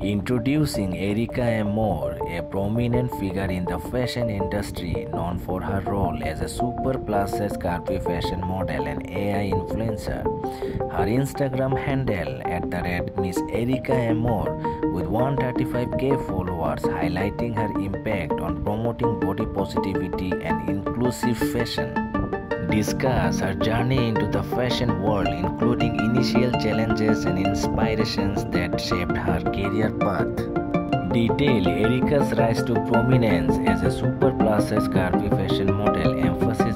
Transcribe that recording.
Introducing Erika Amore, a prominent figure in the fashion industry known for her role as a super plus size curvy fashion model and AI influencer. Her Instagram handle at the red Miss Erika Amore with 135k followers highlighting her impact on promoting body positivity and inclusive fashion discuss her journey into the fashion world, including initial challenges and inspirations that shaped her career path. Detail Erika's rise to prominence as a super plus size fashion model, emphasizing